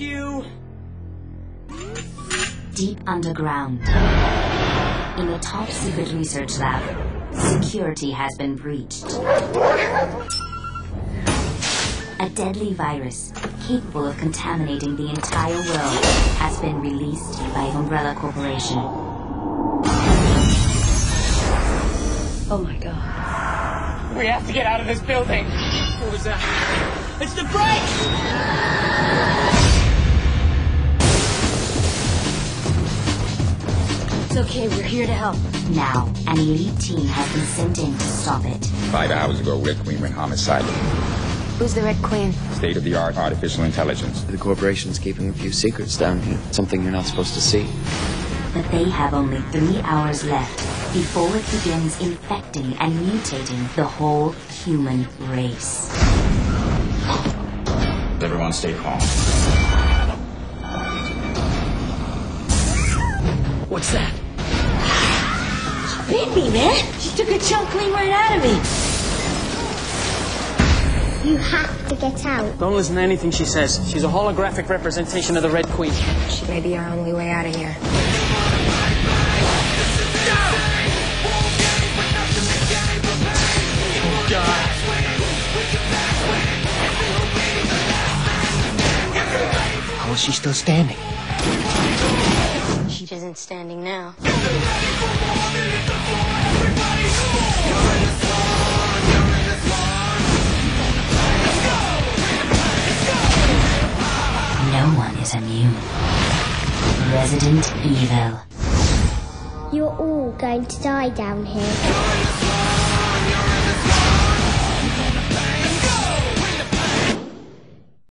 you. Deep underground. In a top secret research lab, security has been breached. A deadly virus capable of contaminating the entire world has been released by Umbrella Corporation. Oh my god. We have to get out of this building. What was that? It's the brake! Okay, we're here to help. Now, an elite team has been sent in to stop it. Five hours ago, Red Queen went homicidal. Who's the Red Queen? State of the art artificial intelligence. The corporation's keeping a few secrets down here. Something you're not supposed to see. But they have only three hours left before it begins infecting and mutating the whole human race. Everyone stay calm. What's that? Bit me, man. She took a chunk clean right out of me. You have to get out. Don't listen to anything she says. She's a holographic representation of the Red Queen. She may be our only way out of here. God. How is she still standing? She isn't standing now. No one is immune. Resident Evil. You're all going to die down here.